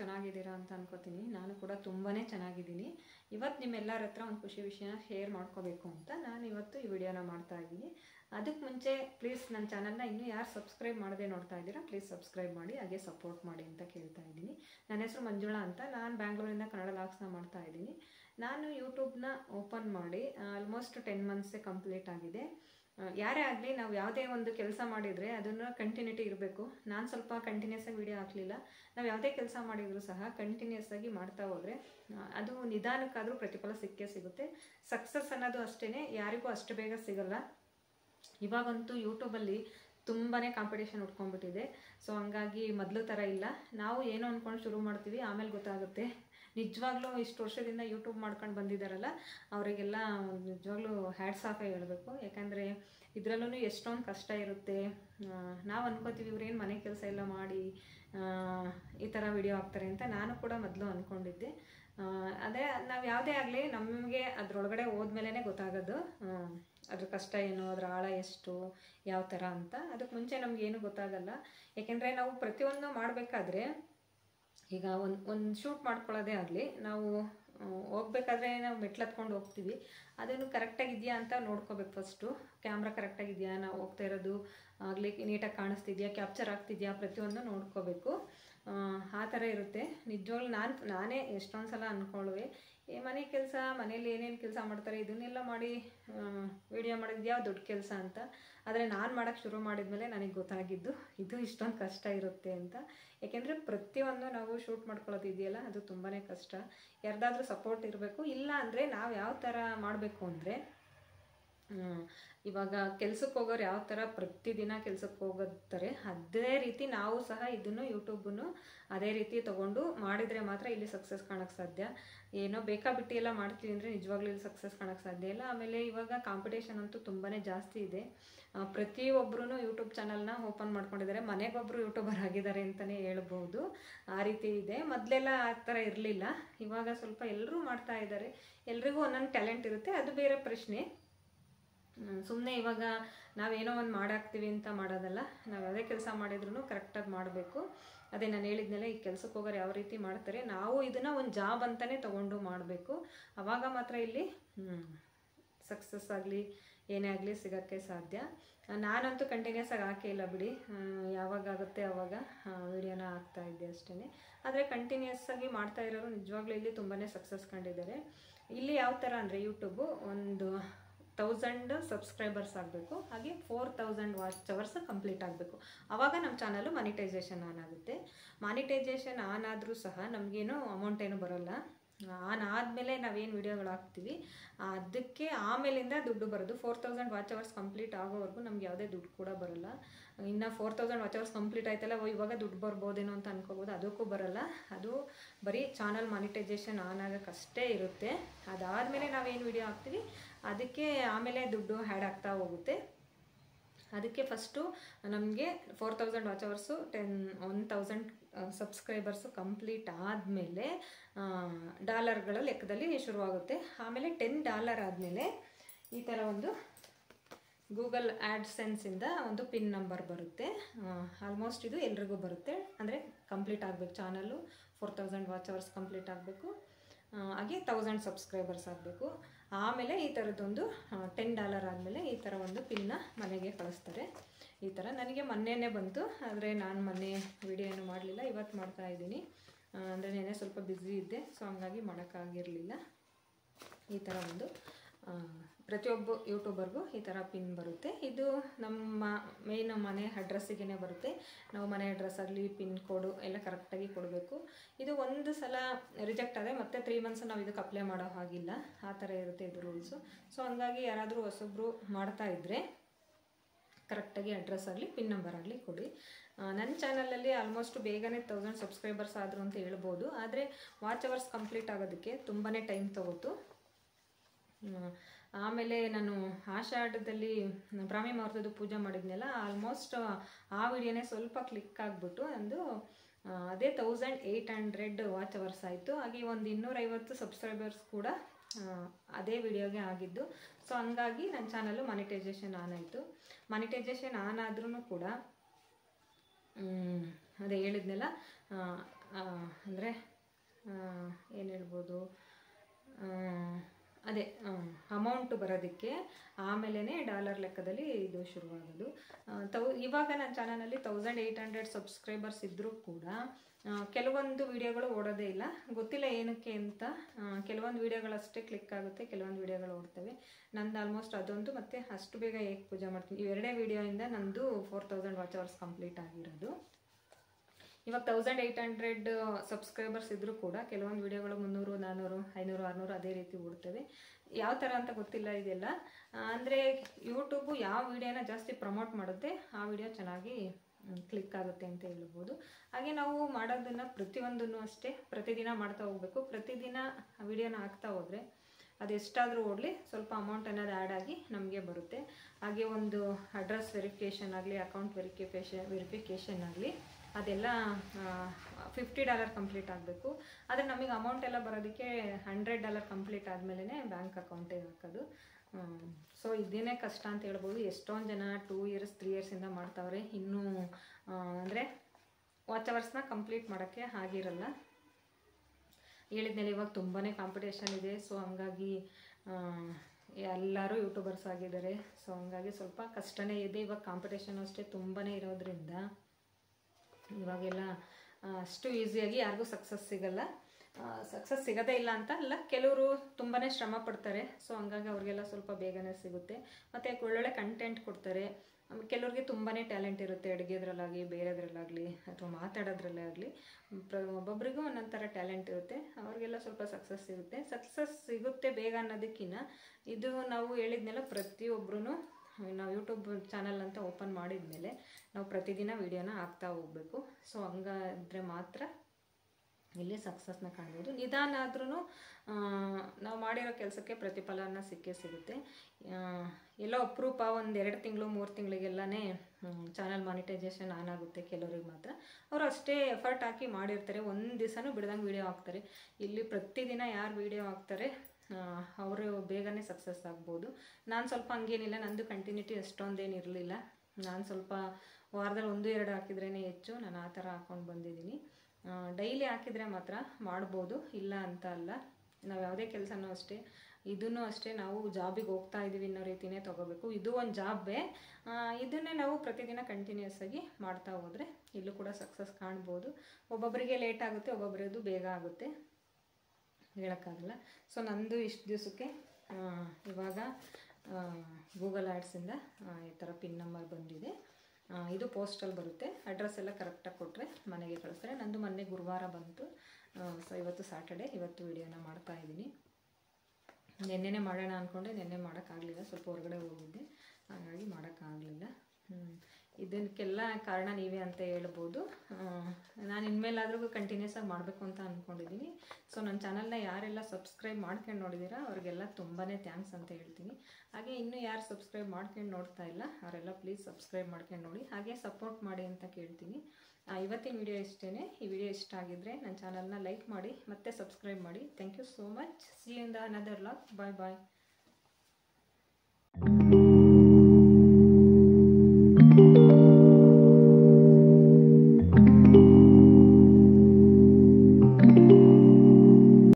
ಚೆನ್ನಾಗಿದ್ದೀರಾ ಅಂತ ಅನ್ಕೋತೀನಿ. ನಾನು ಕೂಡ ತುಂಬಾ ಚೆನ್ನಾಗಿದ್ದೀನಿ. ಇವತ್ತು ನಿಮ್ಮೆಲ್ಲರ ಹತ್ರ ಒಂದು ಖುಷಿ ವಿಷಯನ ಶೇರ್ ಮಾಡ್ಕೋಬೇಕು ಅಂತ ನಾನು ಇವತ್ತು ಈ ವಿಡಿಯೋನ ಮಾಡ್ತಾ ಇದ್ದೀನಿ. ಅದಕ್ಕೆ ಮುಂಚೆ ಪ್ಲೀಸ್ ನನ್ನ ಚಾನಲ್ನ ಇನ್ನೂ ಯಾರು ಸಬ್ಸ್ಕ್ರೈಬ್ ಮಾಡದೆ ನೋಡ್ತಾ ಇದ್ದೀರಾ ಪ್ಲೀಸ್ ಸಬ್ಸ್ಕ್ರೈಬ್ ಮಾಡಿ, ಹಾಗೆ ಸಪೋರ್ಟ್ ಮಾಡಿ ಅಂತ ಕೇಳ್ತಾ ಇದ್ದೀನಿ. ನನ್ನ ಹೆಸರು ಮಂಜುಳಾ ಅಂತ. ನಾನು ಬ್ಯಾಂಗ್ಳೂರಿಂದ ಕನ್ನಡ ಲಾಗ್ಸ್ನ ಮಾಡ್ತಾ ಇದ್ದೀನಿ. ನಾನು ಯೂಟ್ಯೂಬ್ನ ಓಪನ್ ಮಾಡಿ ಆಲ್ಮೋಸ್ಟ್ ಟೆನ್ ಮಂತ್ಸೇ ಕಂಪ್ಲೀಟ್ ಆಗಿದೆ. ಯಾರೇ ಆಗಲಿ ನಾವು ಯಾವುದೇ ಒಂದು ಕೆಲಸ ಮಾಡಿದರೆ ಅದನ್ನು ಕಂಟಿನ್ಯೂಟಿ ಇರಬೇಕು. ನಾನು ಸ್ವಲ್ಪ ಕಂಟಿನ್ಯೂಸ್ ಆಗಿ ವಿಡಿಯೋ ಹಾಕಲಿಲ್ಲ. ನಾವು ಯಾವುದೇ ಕೆಲಸ ಮಾಡಿದರೂ ಸಹ ಕಂಟಿನ್ಯೂಸ್ ಆಗಿ ಮಾಡ್ತಾ ಹೋದರೆ ಅದು ನಿಧಾನಕ್ಕಾದರೂ ಪ್ರತಿಫಲ ಸಿಕ್ಕೇ ಸಿಗುತ್ತೆ. ಸಕ್ಸಸ್ ಅನ್ನೋದು ಅಷ್ಟೇ ಯಾರಿಗೂ ಅಷ್ಟು ಬೇಗ ಸಿಗಲ್ಲ. ಇವಾಗಂತೂ ಯೂಟ್ಯೂಬಲ್ಲಿ ತುಂಬಾ ಕಾಂಪಿಟೇಷನ್ ಉಟ್ಕೊಂಡ್ಬಿಟ್ಟಿದೆ. ಸೊ ಹಂಗಾಗಿ ಮೊದಲು ಥರ ಇಲ್ಲ. ನಾವು ಏನು ಅಂದ್ಕೊಂಡು ಶುರು ಮಾಡ್ತೀವಿ, ಆಮೇಲೆ ಗೊತ್ತಾಗುತ್ತೆ. ನಿಜವಾಗ್ಲೂ ಇಷ್ಟು ವರ್ಷದಿಂದ ಯೂಟ್ಯೂಬ್ ಮಾಡ್ಕೊಂಡು ಬಂದಿದ್ದಾರಲ್ಲ ಅವರಿಗೆಲ್ಲ ನಿಜವಾಗ್ಲೂ ಹ್ಯಾಡ್ಸ್ ಆಫ್ ಹೇಳಬೇಕು. ಯಾಕಂದರೆ ಇದರಲ್ಲೂ ಎಷ್ಟೊಂದು ಕಷ್ಟ ಇರುತ್ತೆ. ನಾವು ಅನ್ಕೋತೀವಿ ಇವ್ರೇನು ಮನೆ ಕೆಲಸ ಎಲ್ಲ ಮಾಡಿ ಈ ಥರ ವಿಡಿಯೋ ಹಾಕ್ತಾರೆ ಅಂತ ನಾನು ಕೂಡ ಮೊದಲು ಅಂದ್ಕೊಂಡಿದ್ದೆ ಅದೇ ನಾವು ಯಾವುದೇ ಆಗಲಿ ನಮಗೆ ಅದರೊಳಗಡೆ ಹೋದ್ಮೇಲೆ ಗೊತ್ತಾಗೋದು ಅದ್ರ ಕಷ್ಟ ಏನು, ಅದ್ರ ಆಳ ಎಷ್ಟು, ಯಾವ ಥರ ಅಂತ. ಅದಕ್ಕೆ ಮುಂಚೆ ನಮಗೇನು ಗೊತ್ತಾಗಲ್ಲ. ಯಾಕೆಂದರೆ ನಾವು ಪ್ರತಿಯೊಂದು ಮಾಡಬೇಕಾದ್ರೆ ಈಗ ಒಂದು ಒಂದು ಶೂಟ್ ಮಾಡ್ಕೊಳ್ಳೋದೇ ಆಗಲಿ, ನಾವು ಹೋಗ್ಬೇಕಾದ್ರೆ ನಾವು ಮೆಟ್ಲು ಹತ್ಕೊಂಡು ಹೋಗ್ತೀವಿ. ಅದನ್ನು ಕರೆಕ್ಟಾಗಿದೆಯಾ ಅಂತ ನೋಡ್ಕೋಬೇಕು ಫಸ್ಟು ಕ್ಯಾಮ್ರಾ ಕರೆಕ್ಟಾಗಿದೆಯಾ ನಾವು ಹೋಗ್ತಾ ಇರೋದು ಆಗಲಿ ನೀಟಾಗಿ ಕಾಣಿಸ್ತಿದ್ಯಾ? ಕ್ಯಾಪ್ಚರ್ ಆಗ್ತಿದೆಯಾ? ಪ್ರತಿಯೊಂದು ನೋಡ್ಕೋಬೇಕು. ಆ, ಥರ ಇರುತ್ತೆ. ನಿಜವಾಗ್ಲೂ ನಾನು ನಾನೇ ಎಷ್ಟೊಂದು ಸಲ ಅಂದ್ಕೊಳ್ಳುವೆ ಮನೆ ಕೆಲಸ ಮನೇಲಿ ಏನೇನು ಕೆಲಸ ಮಾಡ್ತಾರೆ ಇದನ್ನೆಲ್ಲ ಮಾಡಿ ವಿಡಿಯೋ ಮಾಡಿದ್ದು ಯಾವ ದೊಡ್ಡ ಕೆಲಸ ಅಂತ. ಆದರೆ ನಾನು ಮಾಡೋಕ್ಕೆ ಶುರು ಮಾಡಿದ್ಮೇಲೆ ನನಗೆ ಗೊತ್ತಾಗಿದ್ದು ಇದು ಇಷ್ಟೊಂದು ಕಷ್ಟ ಇರುತ್ತೆ ಅಂತ. ಯಾಕೆಂದರೆ ಪ್ರತಿಯೊಂದು ನಾವು ಶೂಟ್ ಮಾಡ್ಕೊಳ್ಳೋದು ಇದೆಯಲ್ಲ ಅದು ತುಂಬಾ ಕಷ್ಟ. ಯಾರ್ದಾದ್ರೂ ಸಪೋರ್ಟ್ ಇರಬೇಕು ಇಲ್ಲ ಅಂದರೆ ನಾವು ಯಾವ ಥರ ಮಾಡಬೇಕು ಅಂದರೆ. ಇವಾಗ ಕೆಲ್ಸಕ್ಕೆ ಹೋಗೋರು ಯಾವ ಥರ ಪ್ರತಿದಿನ ಕೆಲ್ಸಕ್ಕೆ ಹೋಗುತ್ತಾರೆ, ಅದೇ ರೀತಿ ನಾವು ಸಹ ಇದನ್ನು ಯೂಟ್ಯೂಬನ್ನು ಅದೇ ರೀತಿ ತಗೊಂಡು ಮಾಡಿದರೆ ಮಾತ್ರ ಇಲ್ಲಿ ಸಕ್ಸಸ್ ಕಾಣಕ್ಕೆ ಸಾಧ್ಯ. ಏನೋ ಬೇಕಾಬಿಟ್ಟಿ ಎಲ್ಲ ಮಾಡ್ತೀವಿ ಅಂದರೆ ನಿಜವಾಗ್ಲೂ ಇಲ್ಲಿ ಸಕ್ಸಸ್ ಕಾಣಕ್ಕೆ ಸಾಧ್ಯ ಇಲ್ಲ. ಆಮೇಲೆ ಇವಾಗ ಕಾಂಪಿಟೇಷನ್ ಅಂತೂ ತುಂಬಾ ಜಾಸ್ತಿ ಇದೆ. ಪ್ರತಿಯೊಬ್ಬರೂ ಯೂಟ್ಯೂಬ್ ಚಾನಲ್ನ ಓಪನ್ ಮಾಡ್ಕೊಂಡಿದ್ದಾರೆ ಮನೆಗೊಬ್ಬರು ಯೂಟ್ಯೂಬರ್ ಆಗಿದ್ದಾರೆ ಅಂತಲೇ ಹೇಳ್ಬೋದು. ಆ ರೀತಿ ಇದೆ. ಮೊದಲೆಲ್ಲ ಆ ಥರ ಇರಲಿಲ್ಲ. ಇವಾಗ ಸ್ವಲ್ಪ ಎಲ್ಲರೂ ಮಾಡ್ತಾ ಇದ್ದಾರೆ ಎಲ್ರಿಗೂ ಒಂದೊಂದು ಟ್ಯಾಲೆಂಟ್ ಇರುತ್ತೆ. ಅದು ಬೇರೆ ಪ್ರಶ್ನೆ. ಸುಮ್ಮನೆ ಇವಾಗ ನಾವೇನೋ ಒಂದು ಮಾಡಾಕ್ತೀವಿ ಅಂತ ಮಾಡೋದಲ್ಲ ನಾವು ಯಾವುದೇ ಕೆಲಸ ಮಾಡಿದ್ರು ಕರೆಕ್ಟಾಗಿ ಮಾಡಬೇಕು. ಅದೇ ನಾನು ಹೇಳಿದ್ನಲ್ಲ ಈ ಕೆಲಸಕ್ಕೆ ಹೋಗೋರು ಯಾವ ರೀತಿ ಮಾಡ್ತಾರೆ ನಾವು ಇದನ್ನು ಒಂದು ಜಾಬ್ ಅಂತಲೇ ತಗೊಂಡು ಮಾಡಬೇಕು. ಆವಾಗ ಮಾತ್ರ ಇಲ್ಲಿ ಸಕ್ಸಸ್ ಆಗಲಿ ಏನೇ ಆಗಲಿ ಸಿಗೋಕ್ಕೆ ಸಾಧ್ಯ. ನಾನಂತೂ ಕಂಟಿನ್ಯೂಸ್ ಆಗಿ ಹಾಕೇ ಇಲ್ಲ ಬಿಡಿ. ಹ್ಮ್, ಯಾವಾಗ ಆಗುತ್ತೆ ಆವಾಗ ವಿಡಿಯೋನ ಹಾಕ್ತಾ ಇದ್ದೆ ಅಷ್ಟೇ ಆದರೆ ಕಂಟಿನ್ಯೂಸ್ ಆಗಿ ಮಾಡ್ತಾ ಇರೋರು ನಿಜವಾಗ್ಲೂ ಇಲ್ಲಿ ತುಂಬಾ ಸಕ್ಸಸ್ ಕಂಡಿದ್ದಾರೆ. ಇಲ್ಲಿ ಯಾವ ಥರ ಅಂದರೆ ಯೂಟ್ಯೂಬು ಒಂದು ತೌಸಂಡ್ ಸಬ್ಸ್ಕ್ರೈಬರ್ಸ್ ಆಗಬೇಕು, ಹಾಗೆ four thousand watch hours complete ಆಗಬೇಕು. ಆವಾಗ ನಮ್ಮ ಚಾನಲು ಮಾನಿಟೈಸೇಷನ್ ಆನ್ ಆಗುತ್ತೆ. ಮಾನಿಟೈಸೇಷನ್ ಆನ್ ಆದರೂ ಸಹ ನಮಗೇನು ಅಮೌಂಟ್ ಏನು ಬರೋಲ್ಲ. ಆನ್ ಆದಮೇಲೆ ನಾವೇನು ವಿಡಿಯೋಗಳು ಹಾಕ್ತೀವಿ, ಅದಕ್ಕೆ ಆಮೇಲಿಂದ ದುಡ್ಡು ಬರೋದು. Four thousand watch hours complete ಆಗೋವರೆಗೂ ನಮ್ಗೆ ಯಾವುದೇ ದುಡ್ಡು ಕೂಡ ಬರಲ್ಲ. ಇನ್ನು four thousand watch hours complete ಆಯ್ತಲ್ಲ ಇವಾಗ ದುಡ್ಡು ಬರ್ಬೋದೇನೋ ಅಂತ ಅನ್ಕೋಬೋದು, ಅದಕ್ಕೂ ಬರಲ್ಲ. ಅದು ಬರೀ ಚಾನಲ್ ಮಾನಿಟೈಸೇಷನ್ ಆನ್ ಆಗೋಕ್ಕಷ್ಟೇ ಇರುತ್ತೆ. ಅದಾದಮೇಲೆ ನಾವೇನು ವಿಡಿಯೋ ಹಾಕ್ತೀವಿ, ಅದಕ್ಕೆ ಆಮೇಲೆ ದುಡ್ಡು ಹ್ಯಾಡ್ ಆಗ್ತಾ ಹೋಗುತ್ತೆ. ಅದಕ್ಕೆ ಫಸ್ಟು ನಮಗೆ four thousand watch hours ten one thousand subscribers complete ಆದಮೇಲೆ ಡಾಲರ್ಗಳ ಲೆಕ್ಕದಲ್ಲಿ ಶುರುವಾಗುತ್ತೆ. ಆಮೇಲೆ ಟೆನ್ ಡಾಲರ್ ಆದಮೇಲೆ ಈ ಥರ ಒಂದು ಗೂಗಲ್ ಆ್ಯಡ್ಸೆನ್ಸಿಂದ ಒಂದು ಪಿನ್ ನಂಬರ್ ಬರುತ್ತೆ. ಆಲ್ಮೋಸ್ಟ್ ಇದು ಎಲ್ರಿಗೂ ಬರುತ್ತೆ. ಅಂದರೆ ಕಂಪ್ಲೀಟ್ ಆಗಬೇಕು channel four thousand watch hours complete ಆಗಬೇಕು. ಹಾಗೆ ತೌಸಂಡ್ ಸಬ್ಸ್ಕ್ರೈಬರ್ಸ್ ಆಗಬೇಕು. ಆಮೇಲೆ ಈ ಥರದ್ದೊಂದು ಟೆನ್ ಡಾಲರ್ ಆದಮೇಲೆ ಈ ಥರ ಒಂದು ಪಿನ್ನ ಮನೆಗೆ ಕಳಿಸ್ತಾರೆ. ಈ ಥರ ನನಗೆ ಮೊನ್ನೆನೇ ಬಂತು, ಆದರೆ ನಾನು ಮೊನ್ನೆ ವಿಡಿಯೋ ಏನು ಮಾಡಲಿಲ್ಲ, ಇವತ್ತು ಮಾಡ್ತಾ ಇದ್ದೀನಿ. ಅಂದರೆ ನೆನೆ ಸ್ವಲ್ಪ ಬ್ಯುಸಿ ಇದ್ದೆ ಸೊ ಹಂಗಾಗಿ ಮಾಡೋಕ್ಕಾಗಿರಲಿಲ್ಲ. ಈ ಥರ ಒಂದು ಪ್ರತಿಯೊಬ್ಬ ಯೂಟ್ಯೂಬರ್ಗೂ ಈ ಥರ ಪಿನ್ ಬರುತ್ತೆ. ಇದು ನಮ್ಮ ಮೇನ್ ಮನೆ ಅಡ್ರೆಸ್ಸಿಗೆ ಬರುತ್ತೆ. ನಾವು ಮನೆ ಅಡ್ರೆಸ್ ಆಗಲಿ ಪಿನ್ ಕೋಡು ಎಲ್ಲ ಕರೆಕ್ಟಾಗಿ ಕೊಡಬೇಕು. ಇದು ಒಂದು ಸಲ ರಿಜೆಕ್ಟ್ ಆದರೆ ಮತ್ತೆ ತ್ರೀ ಮಂತ್ಸ್ ನಾವು ಇದಕ್ಕೆ ಅಪ್ಲೈ ಮಾಡೋ ಹಾಗಿಲ್ಲ. ಆ ಥರ ಇರುತ್ತೆ ಇದು ರೂಲ್ಸು ಸೊ ಹಂಗಾಗಿ ಯಾರಾದರೂ ಹೊಸೊಬ್ಬರು ಮಾಡ್ತಾ ಇದ್ದರೆ ಕರೆಕ್ಟಾಗಿ ಅಡ್ರೆಸ್ ಆಗಲಿ ಪಿನ್ ನಂಬರ್ ಆಗಲಿ ಕೊಡಿ. ನನ್ನ ಚಾನಲಲ್ಲಿ ಆಲ್ಮೋಸ್ಟ್ ಬೇಗನೆ ತೌಸಂಡ್ ಸಬ್ಸ್ಕ್ರೈಬರ್ಸ್ ಆದರು ಅಂತ ಹೇಳ್ಬೋದು. ಆದರೆ ವಾಚ್ ಅವರ್ಸ್ ಕಂಪ್ಲೀಟ್ ಆಗೋದಕ್ಕೆ ತುಂಬಾ ಟೈಮ್ ತಗೋತು. ಆಮೇಲೆ ನಾನು ಆಷಾಢದಲ್ಲಿ ಬ್ರಾಹ್ಮಿ ಮುಹೂರ್ತದ ಪೂಜೆ ಮಾಡಿದ್ನಲ್ಲ ಆಲ್ಮೋಸ್ಟ್ ಆ ವಿಡಿಯೋನೇ ಸ್ವಲ್ಪ ಕ್ಲಿಕ್ ಆಗಿಬಿಟ್ಟು ನಂದು ಅದೇ thousand eight hundred watch hours ಆಯಿತು. ಹಾಗೆ ಒಂದು ಇನ್ನೂರೈವತ್ತು ಸಬ್ಸ್ಕ್ರೈಬರ್ಸ್ ಕೂಡ ಅದೇ ವಿಡಿಯೋಗೆ ಆಗಿದ್ದು. ಸೊ ಹಂಗಾಗಿ ನನ್ನ ಚಾನಲ್ಲು ಮಾನಿಟೈಸೇಷನ್ ಆನ್ ಆಯಿತು. ಮಾನಿಟೈಸೇಷನ್ ಆನ್ ಆದ್ರೂ ಕೂಡ ಅದೇ ಹೇಳಿದ್ನಲ್ಲ ಅಂದರೆ ಏನು ಹೇಳ್ಬೋದು ಅದೇ ಅಮೌಂಟ್ ಬರೋದಕ್ಕೆ ಆಮೇಲೆ ಡಾಲರ್ ಲೆಕ್ಕದಲ್ಲಿ ಇದು ಶುರುವಾಗೋದು. ತೌ, ಇವಾಗ ನನ್ನ ಚಾನಲಲ್ಲಿ ತೌಸಂಡ್ ಏಯ್ಟ್ ಹಂಡ್ರೆಡ್ ಸಬ್ಸ್ಕ್ರೈಬರ್ಸ್ ಇದ್ದರೂ ಕೂಡ ಕೆಲವೊಂದು ವಿಡಿಯೋಗಳು ಓಡೋದೇ ಇಲ್ಲ. ಗೊತ್ತಿಲ್ಲ ಏನಕ್ಕೆ ಅಂತ ಕೆಲವೊಂದು ವಿಡಿಯೋಗಳಷ್ಟೇ ಕ್ಲಿಕ್ ಆಗುತ್ತೆ, ಕೆಲವೊಂದು ವಿಡಿಯೋಗಳು ಓಡ್ತವೆ. ನಂದು ಆಲ್ಮೋಸ್ಟ್ ಅದೊಂದು ಮತ್ತು ಅಷ್ಟು ಬೇಗ ಹೇಗೆ ಪೂಜೆ ಮಾಡ್ತೀನಿ. ಇವೆರಡೇ ವಿಡಿಯೋಯಿಂದ ನಂದು four thousand watch hours complete ಆಗಿರೋದು. ಇವಾಗ ತೌಸಂಡ್ ಏಯ್ಟ್ ಹಂಡ್ರೆಡ್ ಸಬ್ಸ್ಕ್ರೈಬರ್ಸ್ ಇದ್ದರೂ ಕೂಡ ಕೆಲವೊಂದು ವಿಡಿಯೋಗಳು ಮುನ್ನೂರು ನಾನ್ನೂರು ಐನೂರು, ಆರುನೂರು ಅದೇ ರೀತಿ ಓಡ್ತವೆ. ಯಾವ ಥರ ಅಂತ ಗೊತ್ತಿಲ್ಲ ಇದೆಲ್ಲ. ಅಂದರೆ ಯೂಟ್ಯೂಬು ಯಾವ ವಿಡಿಯೋನ ಜಾಸ್ತಿ ಪ್ರಮೋಟ್ ಮಾಡುತ್ತೆ, ಆ ವಿಡಿಯೋ ಚೆನ್ನಾಗಿ ಕ್ಲಿಕ್ ಆಗುತ್ತೆ ಅಂತ ಹೇಳ್ಬೋದು. ಹಾಗೆ ನಾವು ಮಾಡೋದನ್ನು ಪ್ರತಿಯೊಂದನ್ನು ಅಷ್ಟೇ ಪ್ರತಿದಿನ ಮಾಡ್ತಾ ಹೋಗಬೇಕು. ಪ್ರತಿದಿನ ವಿಡಿಯೋನ ಹಾಕ್ತಾ ಹೋದರೆ ಅದು ಎಷ್ಟಾದರೂ ಓಡಲಿ ಸ್ವಲ್ಪ ಅಮೌಂಟ್ ಅನ್ನೋದು ಆ್ಯಡ್ ಆಗಿ ನಮಗೆ ಬರುತ್ತೆ. ಹಾಗೆ ಒಂದು ಅಡ್ರೆಸ್ ವೆರಿಫಿಕೇಷನ್ ಆಗಲಿ ಅಕೌಂಟ್ ವೆರಿಫಿಕೇಷನ್ ವೆರಿಫಿಕೇಷನ್ ಆಗಲಿ ಅದೆಲ್ಲ ಫಿಫ್ಟಿ ಡಾಲರ್ ಕಂಪ್ಲೀಟ್ ಆಗಬೇಕು. ಆದರೆ ನಮಗೆ ಅಮೌಂಟ್ ಎಲ್ಲ ಬರೋದಕ್ಕೆ ಹಂಡ್ರೆಡ್ ಡಾಲರ್ ಕಂಪ್ಲೀಟ್ ಆದಮೇಲೆ ಬ್ಯಾಂಕ್ ಅಕೌಂಟಿಗೆ ಹಾಕೋದು. ಸೊ ಇದೇನೇ ಕಷ್ಟ ಅಂತ ಹೇಳ್ಬೋದು. ಎಷ್ಟೊಂದು ಜನ ಟೂ ಇಯರ್ಸ್ ತ್ರೀ ಇಯರ್ಸಿಂದ ಮಾಡ್ತಾವ್ರೆ. ಇನ್ನೂ ಅಂದರೆ ವಾಚ್ ಅವರ್ಸ್ನ ಕಂಪ್ಲೀಟ್ ಮಾಡೋಕ್ಕೆ ಆಗಿರಲ್ಲ. ಹೇಳಿದ್ಮೇಲೆ ಇವಾಗ ತುಂಬಾ ಕಾಂಪಿಟೇಷನ್ ಇದೆ. ಸೊ ಹಂಗಾಗಿ ಎಲ್ಲರೂ ಯೂಟ್ಯೂಬರ್ಸ್ ಆಗಿದ್ದಾರೆ. ಸೊ ಹಂಗಾಗಿ ಸ್ವಲ್ಪ ಕಷ್ಟನೇ ಇದೆ. ಇವಾಗ ಕಾಂಪಿಟೇಷನ್ ಅಷ್ಟೇ ತುಂಬಾ ಇರೋದ್ರಿಂದ. ಇವಾಗೆಲ್ಲ ಅಷ್ಟು ಈಸಿಯಾಗಿ ಯಾರಿಗೂ ಸಕ್ಸಸ್ ಸಿಗಲ್ಲ. ಸಕ್ಸಸ್ ಸಿಗದೇ ಇಲ್ಲ ಅಂತ ಅಲ್ಲ, ಕೆಲವರು ತುಂಬಾ ಶ್ರಮ ಪಡ್ತಾರೆ. ಸೊ ಹಂಗಾಗಿ ಅವ್ರಿಗೆಲ್ಲ ಸ್ವಲ್ಪ ಬೇಗನೆ ಸಿಗುತ್ತೆ. ಮತ್ತು ಒಳ್ಳೊಳ್ಳೆ ಕಂಟೆಂಟ್ ಕೊಡ್ತಾರೆ. ಕೆಲವ್ರಿಗೆ ತುಂಬಾ ಟ್ಯಾಲೆಂಟ್ ಇರುತ್ತೆ, ಅಡುಗೆದ್ರಲ್ಲಾಗಲಿ, ಬೇರೆದ್ರಲ್ಲಾಗಲಿ, ಅಥವಾ ಮಾತಾಡೋದ್ರಲ್ಲೇ ಆಗಲಿ ಒಬ್ಬೊಬ್ರಿಗೂ ಒಂದೊಂದು ಥರ ಟ್ಯಾಲೆಂಟ್ ಇರುತ್ತೆ. ಅವ್ರಿಗೆಲ್ಲ ಸ್ವಲ್ಪ ಸಕ್ಸಸ್ ಸಿಗುತ್ತೆ. ಸಕ್ಸಸ್ ಸಿಗುತ್ತೆ ಬೇಗ ಅನ್ನೋದಕ್ಕಿಂತ ಇದು ನಾವು ಹೇಳಿದ್ನೆಲ್ಲ ಪ್ರತಿಯೊಬ್ಬರೂ ನಾವು ಯೂಟ್ಯೂಬ್ ಚಾನಲ್ ಅಂತ ಓಪನ್ ಮಾಡಿದ ಮೇಲೆ ನಾವು ಪ್ರತಿದಿನ ವೀಡಿಯೋನ ಹಾಕ್ತಾ ಹೋಗಬೇಕು. ಸೊ ಹಂಗಾದರೆ ಮಾತ್ರ ಇಲ್ಲಿ ಸಕ್ಸಸ್ನ ಕಾಣ್ಬೋದು. ನಿಧಾನ ಆದ್ರೂ ನಾವು ಮಾಡಿರೋ ಕೆಲಸಕ್ಕೆ ಪ್ರತಿಫಲನ ಸಿಕ್ಕೇ ಸಿಗುತ್ತೆ. ಎಲ್ಲ ಅಪರೂಪ ಒಂದು ಎರಡು ತಿಂಗಳು, ಮೂರು ತಿಂಗಳಿಗೆಲ್ಲನೇ ಚಾನಲ್ ಮಾನಿಟೈಸೇಷನ್ ಆನ್ ಆಗುತ್ತೆ ಕೆಲವ್ರಿಗೆ ಮಾತ್ರ. ಅವರು ಅಷ್ಟೇ ಎಫರ್ಟ್ ಹಾಕಿ ಮಾಡಿರ್ತಾರೆ. ಒಂದು ದಿವಸನೂ ಬಿಡ್ದಂಗೆ ವೀಡಿಯೋ ಹಾಕ್ತಾರೆ. ಇಲ್ಲಿ ಪ್ರತಿದಿನ ಯಾರು ವೀಡಿಯೋ ಹಾಕ್ತಾರೆ? ಅವರು ಬೇಗನೆ ಸಕ್ಸಸ್ ಆಗ್ಬೋದು. ನಾನು ಸ್ವಲ್ಪ ಹಂಗೇನಿಲ್ಲ, ನಂದು ಕಂಟಿನ್ಯೂಟಿ ಅಷ್ಟೊಂದೇನು ಇರಲಿಲ್ಲ. ನಾನು ಸ್ವಲ್ಪ ವಾರದಲ್ಲಿ ಒಂದು, ಎರಡು ಹಾಕಿದ್ರೇ ಹೆಚ್ಚು. ನಾನು ಆ ಥರ ಹಾಕ್ಕೊಂಡು ಬಂದಿದ್ದೀನಿ. ಡೈಲಿ ಹಾಕಿದರೆ ಮಾತ್ರ ಮಾಡ್ಬೋದು. ಇಲ್ಲ ಅಂತ ಅಲ್ಲ. ನಾವು ಯಾವುದೇ ಕೆಲಸನೂ ಅಷ್ಟೇ, ಇದನ್ನು ಅಷ್ಟೇ ನಾವು ಜಾಬಿಗೆ ಹೋಗ್ತಾ ಇದ್ದೀವಿ ಅನ್ನೋ ರೀತಿಯೇ ತೊಗೋಬೇಕು. ಇದು ಒಂದು ಜಾಬೇ ಇದನ್ನೇ ನಾವು ಪ್ರತಿದಿನ ಕಂಟಿನ್ಯೂಸ್ ಆಗಿ ಮಾಡ್ತಾ ಹೋದರೆ ಇಲ್ಲೂ ಕೂಡ ಸಕ್ಸಸ್ ಕಾಣ್ಬೋದು. ಒಬ್ಬೊಬ್ಬರಿಗೆ ಲೇಟ್ ಆಗುತ್ತೆ ಒಬ್ಬೊಬ್ಬರದು ಬೇಗ ಆಗುತ್ತೆ. ಹೇಳೋಕ್ಕಾಗಲ್ಲ. ಸೊ ನಂದು ಇಷ್ಟು ದಿವಸಕ್ಕೆ ಇವಾಗ ಗೂಗಲ್ ಆ್ಯಡ್ಸಿಂದ ಈ ಥರ ಪಿನ್ ನಂಬರ್ ಬಂದಿದೆ. ಇದು ಪೋಸ್ಟಲ್ಲಿ ಬರುತ್ತೆ. ಅಡ್ರೆಸ್ ಎಲ್ಲ ಕರೆಕ್ಟಾಗಿ ಕೊಟ್ಟರೆ ಮನೆಗೆ ಕಳಿಸ್ತಾರೆ. ನಂದು ಮೊನ್ನೆ ಗುರುವಾರ ಬಂತು. ಸೊ ಇವತ್ತು ಸ್ಯಾಟರ್ಡೆ ಇವತ್ತು ವಿಡಿಯೋನ ಮಾಡ್ತಾ ಇದ್ದೀನಿ. ನಿನ್ನೆನೇ ಮಾಡೋಣ ಅಂದ್ಕೊಂಡೆ ನಿನ್ನೆ ಮಾಡೋಕ್ಕಾಗಲಿಲ್ಲ. ಸ್ವಲ್ಪ ಹೊರಗಡೆ ಹೋಗಿದ್ದೆ. ಹಾಗಾಗಿ ಮಾಡೋಕ್ಕಾಗಲಿಲ್ಲ. ಇದಕ್ಕೆಲ್ಲ ಕಾರಣ ನೀವೇ ಅಂತ ಹೇಳ್ಬೋದು. ನಾನು ಇನ್ಮೇಲಾದ್ರೂ ಕಂಟಿನ್ಯೂಸ್ ಆಗಿ ಮಾಡಬೇಕು ಅಂತ ಅಂದ್ಕೊಂಡಿದ್ದೀನಿ ಸೊ ನನ್ನ ಚಾನಲ್ನ ಯಾರೆಲ್ಲ ಸಬ್ಸ್ಕ್ರೈಬ್ ಮಾಡ್ಕೊಂಡು ನೋಡಿದ್ದೀರಾ ಅವ್ರಿಗೆಲ್ಲ ತುಂಬಾ ಥ್ಯಾಂಕ್ಸ್ ಅಂತ ಹೇಳ್ತೀನಿ. ಹಾಗೆ ಇನ್ನೂ ಯಾರು ಸಬ್ಸ್ಕ್ರೈಬ್ ಮಾಡ್ಕೊಂಡು ನೋಡ್ತಾ ಇಲ್ಲ, ಅವರೆಲ್ಲ ಪ್ಲೀಸ್ ಸಬ್ಸ್ಕ್ರೈಬ್ ಮಾಡ್ಕೊಂಡು ನೋಡಿ. ಹಾಗೆ ಸಪೋರ್ಟ್ ಮಾಡಿ ಅಂತ ಕೇಳ್ತೀನಿ. ಇವತ್ತಿನ ವಿಡಿಯೋ ಇಷ್ಟೇ ಈ ವಿಡಿಯೋ ಇಷ್ಟ ಆಗಿದ್ರೆ ನನ್ನ ಚಾನಲ್ನ ಲೈಕ್ ಮಾಡಿ, ಮತ್ತೆ ಸಬ್ಸ್ಕ್ರೈಬ್ ಮಾಡಿ. Thank you so much see in the another lock bye bye